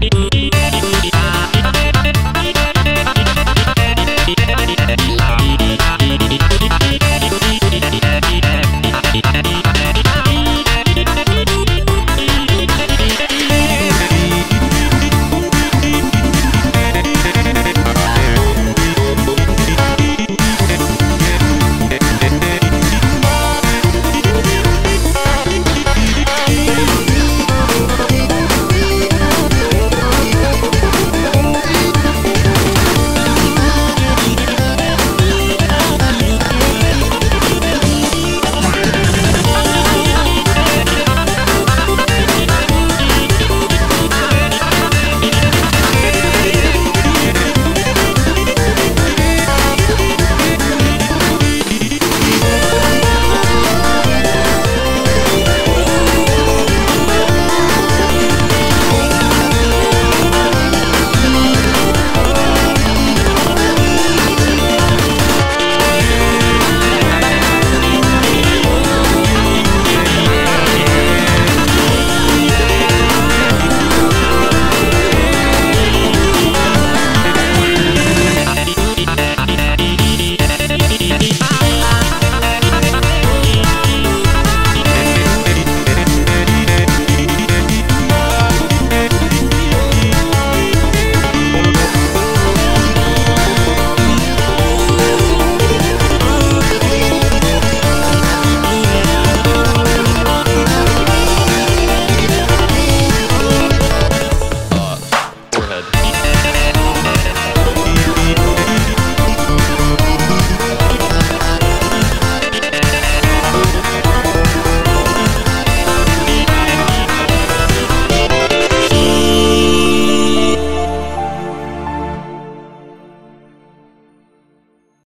Thank you.